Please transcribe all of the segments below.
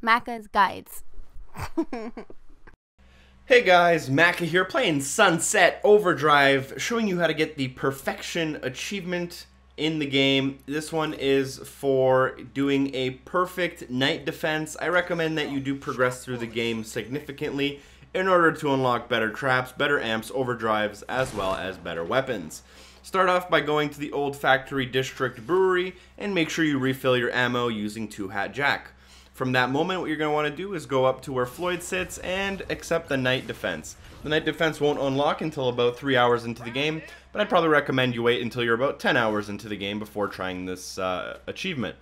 Maka's Guides. Hey guys, Macca here playing Sunset Overdrive, showing you how to get the Perfection achievement in the game. This one is for doing a perfect night defense. I recommend that you do progress through the game significantly in order to unlock better traps, better amps, overdrives, as well as better weapons. Start off by going to the Old Factory District Brewery and make sure you refill your ammo using Two Hat Jack. From that moment, what you're going to want to do is go up to where Floyd sits and accept the Night Defense. The Night Defense won't unlock until about 3 hours into the game, but I'd probably recommend you wait until you're about 10 hours into the game before trying this uh, achievement.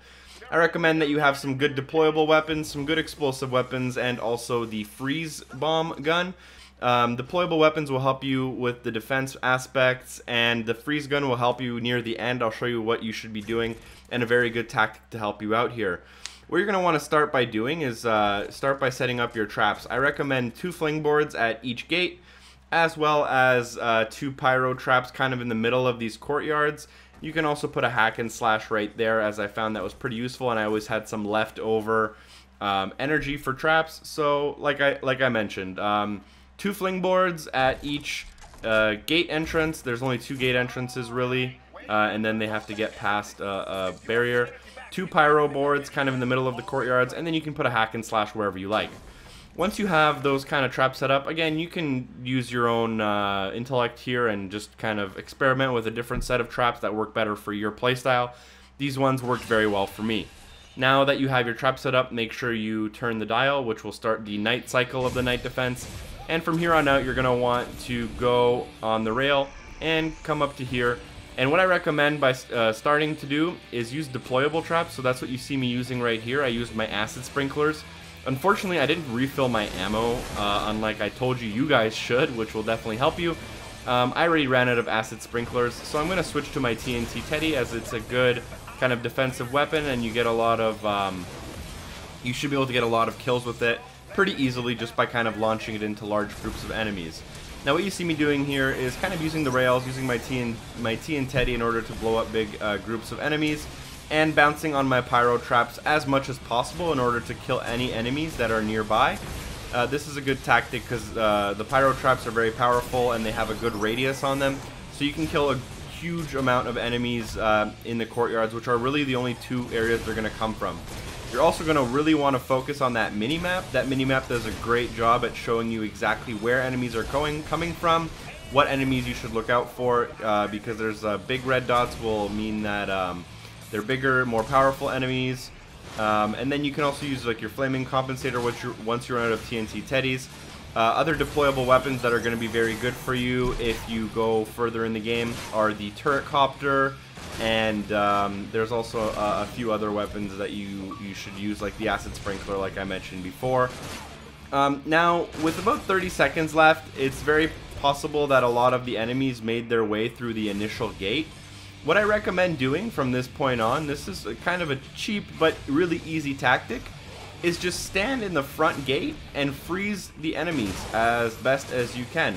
I recommend that you have some good deployable weapons, some good explosive weapons, and also the freeze bomb gun. Um, deployable weapons will help you with the defense aspects, and the freeze gun will help you near the end. I'll show you what you should be doing, and a very good tactic to help you out here. What you're going to want to start by doing is uh, start by setting up your traps. I recommend two fling boards at each gate, as well as uh, two pyro traps kind of in the middle of these courtyards. You can also put a hack and slash right there, as I found that was pretty useful, and I always had some leftover um, energy for traps. So, like I like I mentioned, um, two fling boards at each uh, gate entrance. There's only two gate entrances really, uh, and then they have to get past a barrier two pyro boards kind of in the middle of the courtyards, and then you can put a hack and slash wherever you like. Once you have those kind of traps set up, again, you can use your own uh, intellect here and just kind of experiment with a different set of traps that work better for your playstyle. These ones worked very well for me. Now that you have your trap set up, make sure you turn the dial, which will start the night cycle of the night defense. And from here on out, you're going to want to go on the rail and come up to here and what I recommend by uh, starting to do is use deployable traps. So that's what you see me using right here. I used my acid sprinklers. Unfortunately, I didn't refill my ammo, uh, unlike I told you you guys should, which will definitely help you. Um, I already ran out of acid sprinklers, so I'm going to switch to my TNT Teddy as it's a good kind of defensive weapon, and you get a lot of, um, you should be able to get a lot of kills with it pretty easily just by kind of launching it into large groups of enemies. Now what you see me doing here is kind of using the rails, using my T and, my T and Teddy in order to blow up big uh, groups of enemies, and bouncing on my pyro traps as much as possible in order to kill any enemies that are nearby. Uh, this is a good tactic because uh, the pyro traps are very powerful and they have a good radius on them, so you can kill a huge amount of enemies uh, in the courtyards, which are really the only two areas they're going to come from. You're also going to really want to focus on that mini-map. That mini-map does a great job at showing you exactly where enemies are going, coming from, what enemies you should look out for, uh, because there's uh, big red dots will mean that um, they're bigger, more powerful enemies. Um, and then you can also use like your flaming compensator once you once you run out of TNT teddies. Uh, other deployable weapons that are going to be very good for you if you go further in the game are the turret copter, and um, there's also a, a, few other weapons that you you should use like the acid sprinkler like I mentioned before. Um, now with about 30 seconds left it's very possible that a lot of the enemies made their way through the initial gate. What I recommend doing from this point on this is kind of a cheap but really easy tactic is just stand in the front gate and freeze the enemies as best as you can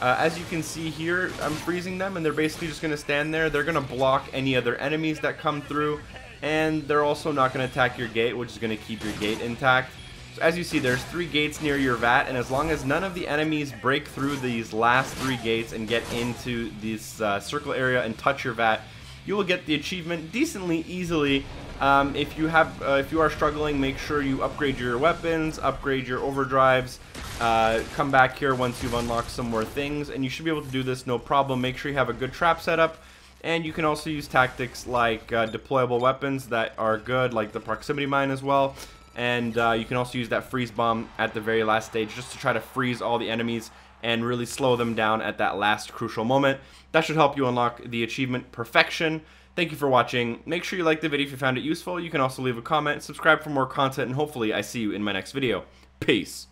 uh, as you can see here, I'm freezing them and they're basically just going to stand there. They're going to block any other enemies that come through and they're also not going to attack your gate, which is going to keep your gate intact. So as you see, there's three gates near your vat and as long as none of the enemies break through these last three gates and get into this uh, circle area and touch your vat, you will get the achievement decently easily. Um, if you have, uh, if you are struggling, make sure you upgrade your weapons, upgrade your overdrives, uh, come back here once you've unlocked some more things, and you should be able to do this no problem. Make sure you have a good trap setup, and you can also use tactics like uh, deployable weapons that are good, like the proximity mine as well. And uh, you can also use that freeze bomb at the very last stage just to try to freeze all the enemies and really slow them down at that last crucial moment. That should help you unlock the achievement Perfection. Thank you for watching. Make sure you like the video if you found it useful. You can also leave a comment, subscribe for more content, and hopefully I see you in my next video. Peace.